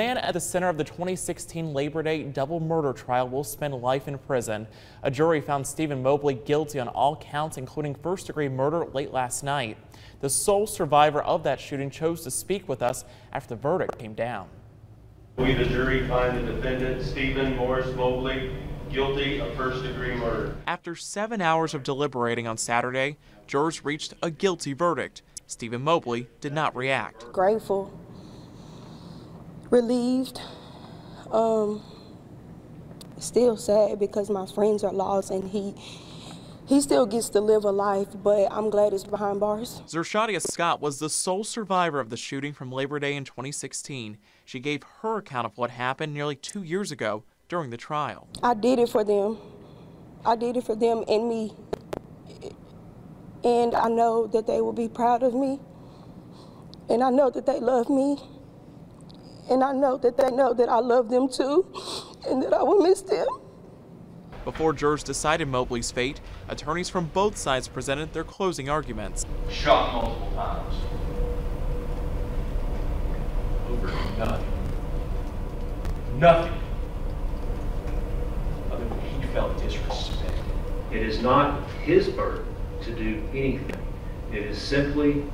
The man at the center of the 2016 Labor Day double murder trial will spend life in prison. A jury found Stephen Mobley guilty on all counts, including first degree murder late last night. The sole survivor of that shooting chose to speak with us after the verdict came down. We, the jury, find the defendant, Stephen Morris Mobley, guilty of first degree murder. After seven hours of deliberating on Saturday, jurors reached a guilty verdict. Stephen Mobley did not react. Grateful, relieved, um, still sad because my friends are lost and he he still gets to live a life, but I'm glad it's behind bars. Zershadia Scott was the sole survivor of the shooting from Labor Day in 2016. She gave her account of what happened nearly two years ago during the trial. I did it for them. I did it for them and me. And I know that they will be proud of me. And I know that they love me. And I know that they know that I love them too and that I will miss them. Before jurors decided Mobley's fate, attorneys from both sides presented their closing arguments. Shot multiple times. Over nothing. Nothing. Other than he felt disrespected. It is not his burden to do anything. It is simply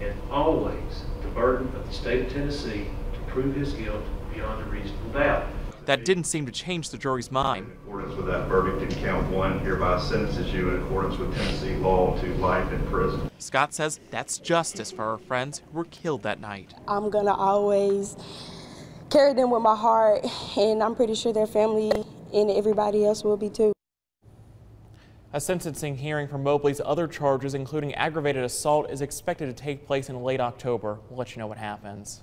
and always the burden of the state of Tennessee to prove his guilt beyond a reasonable doubt. That didn't seem to change the jury's mind. In accordance with that verdict in count one, hereby sentences you in accordance with Tennessee law to life in prison. Scott says that's justice for her friends who were killed that night. I'm gonna always carry them with my heart, and I'm pretty sure their family and everybody else will be too. A sentencing hearing for Mobley's other charges, including aggravated assault, is expected to take place in late October. We'll let you know what happens.